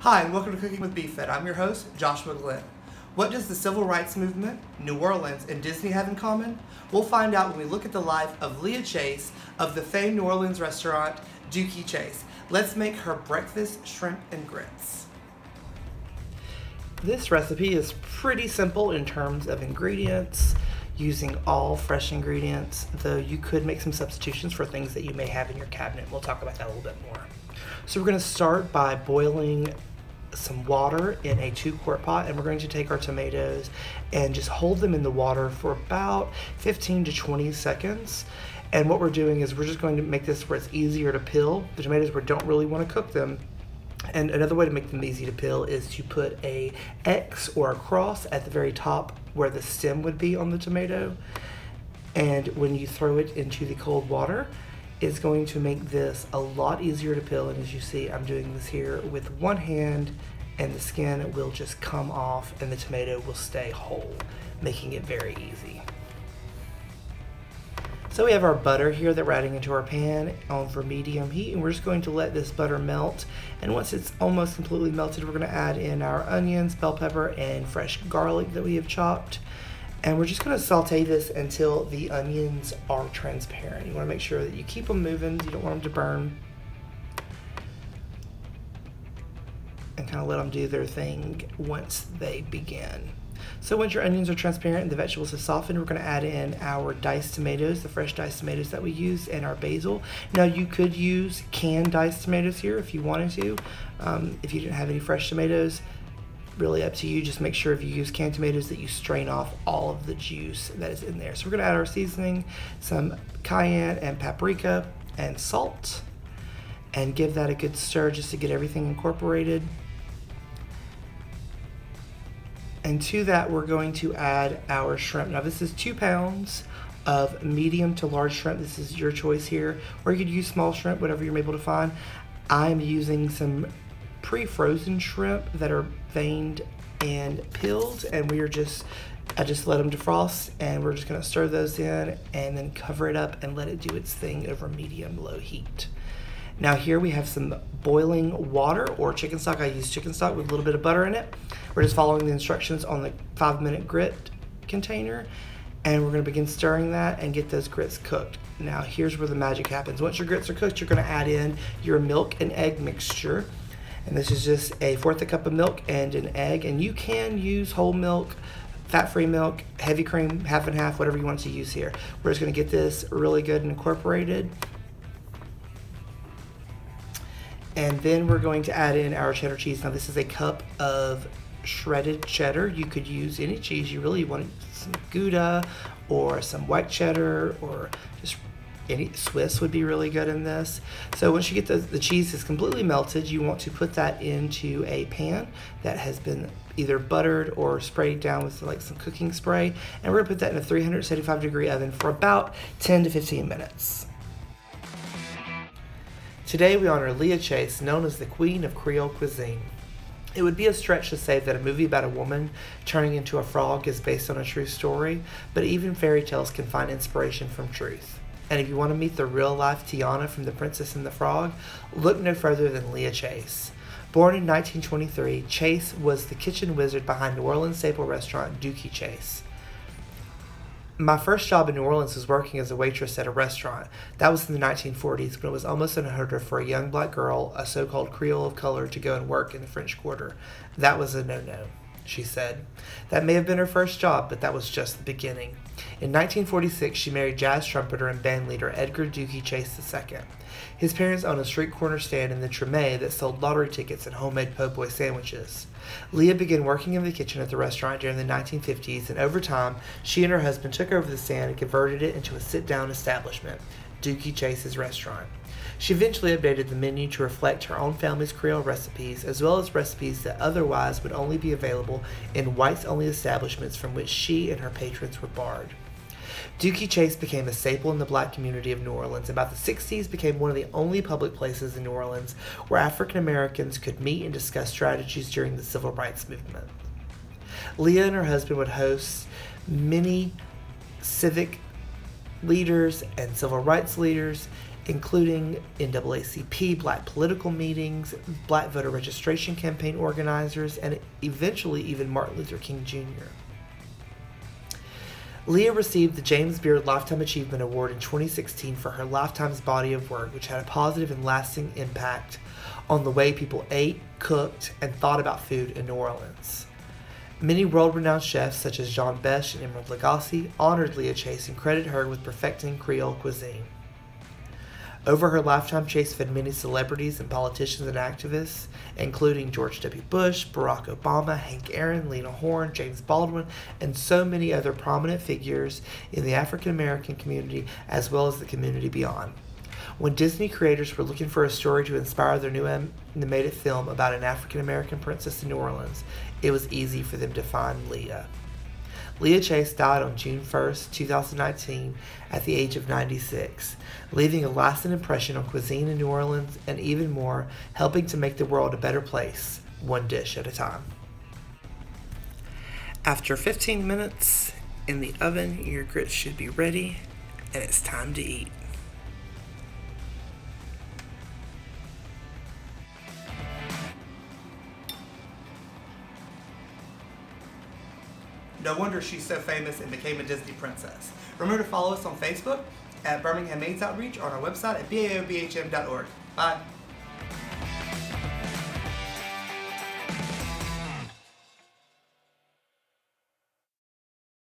Hi, and welcome to Cooking with B-FED. I'm your host, Joshua Glenn. What does the civil rights movement, New Orleans, and Disney have in common? We'll find out when we look at the life of Leah Chase of the famed New Orleans restaurant Dooky Chase. Let's make her breakfast shrimp and grits. This recipe is pretty simple in terms of ingredients, using all fresh ingredients, though you could make some substitutions for things that you may have in your cabinet. We'll talk about that a little bit more. So we're going to start by boiling some water in a two quart pot and we're going to take our tomatoes and just hold them in the water for about 15 to 20 seconds. And what we're doing is we're just going to make this where it's easier to peel. The tomatoes we don't really want to cook them. And another way to make them easy to peel is to put a X or a cross at the very top where the stem would be on the tomato. And when you throw it into the cold water is going to make this a lot easier to peel. And as you see, I'm doing this here with one hand and the skin will just come off and the tomato will stay whole, making it very easy. So we have our butter here that we're adding into our pan on for medium heat and we're just going to let this butter melt and once it's almost completely melted we're going to add in our onions, bell pepper and fresh garlic that we have chopped and we're just going to saute this until the onions are transparent. You want to make sure that you keep them moving. You don't want them to burn. And kind of let them do their thing once they begin. So once your onions are transparent and the vegetables have softened, we're going to add in our diced tomatoes, the fresh diced tomatoes that we use, and our basil. Now you could use canned diced tomatoes here if you wanted to. Um, if you didn't have any fresh tomatoes, really up to you. Just make sure if you use canned tomatoes that you strain off all of the juice that is in there. So we're gonna add our seasoning, some cayenne and paprika and salt and give that a good stir just to get everything incorporated. And to that, we're going to add our shrimp. Now this is two pounds of medium to large shrimp. This is your choice here. Or you could use small shrimp, whatever you're able to find. I'm using some pre-frozen shrimp that are veined and peeled and we are just I just let them defrost and we're just gonna stir those in and then cover it up and let it do its thing over medium low heat. Now here we have some boiling water or chicken stock. I use chicken stock with a little bit of butter in it. We're just following the instructions on the five minute grit container and we're gonna begin stirring that and get those grits cooked. Now here's where the magic happens. Once your grits are cooked, you're gonna add in your milk and egg mixture. And this is just a fourth a cup of milk and an egg. And you can use whole milk, fat-free milk, heavy cream, half and half, whatever you want to use here. We're just gonna get this really good and incorporated. And then we're going to add in our cheddar cheese. Now this is a cup of shredded cheddar. You could use any cheese you really want, some Gouda or some white cheddar or just any Swiss would be really good in this. So once you get the, the cheese is completely melted, you want to put that into a pan that has been either buttered or sprayed down with like some cooking spray. And we're gonna put that in a 375 degree oven for about 10 to 15 minutes. Today we honor Leah Chase, known as the Queen of Creole Cuisine. It would be a stretch to say that a movie about a woman turning into a frog is based on a true story, but even fairy tales can find inspiration from truth. And if you want to meet the real life Tiana from The Princess and the Frog, look no further than Leah Chase. Born in 1923, Chase was the kitchen wizard behind New Orleans staple restaurant Dooky Chase. My first job in New Orleans was working as a waitress at a restaurant. That was in the 1940s when it was almost unheard of for a young black girl, a so called Creole of color, to go and work in the French Quarter. That was a no no, she said. That may have been her first job, but that was just the beginning. In 1946, she married jazz trumpeter and bandleader Edgar Dooky Chase II. His parents owned a street corner stand in the Treme that sold lottery tickets and homemade po' boy sandwiches. Leah began working in the kitchen at the restaurant during the 1950s, and over time, she and her husband took over the stand and converted it into a sit down establishment, Dooky Chase's restaurant. She eventually updated the menu to reflect her own family's Creole recipes, as well as recipes that otherwise would only be available in whites only establishments from which she and her patrons were barred. Dooky Chase became a staple in the black community of New Orleans. About the 60s became one of the only public places in New Orleans where African Americans could meet and discuss strategies during the civil rights movement. Leah and her husband would host many civic leaders and civil rights leaders including NAACP, black political meetings, black voter registration campaign organizers, and eventually even Martin Luther King Jr. Leah received the James Beard Lifetime Achievement Award in 2016 for her lifetime's body of work, which had a positive and lasting impact on the way people ate, cooked, and thought about food in New Orleans. Many world renowned chefs, such as John Besh and Emeril Lagasse, honored Leah Chase and credited her with perfecting Creole cuisine. Over her lifetime, Chase fed many celebrities and politicians and activists, including George W. Bush, Barack Obama, Hank Aaron, Lena Horne, James Baldwin, and so many other prominent figures in the African American community as well as the community beyond. When Disney creators were looking for a story to inspire their new animated film about an African American princess in New Orleans, it was easy for them to find Leah. Leah Chase died on June 1st, 2019, at the age of 96, leaving a lasting impression on cuisine in New Orleans and even more, helping to make the world a better place, one dish at a time. After 15 minutes in the oven, your grits should be ready, and it's time to eat. No wonder she's so famous and became a Disney princess. Remember to follow us on Facebook at Birmingham AIDS Outreach or on our website at baobhm.org. Bye.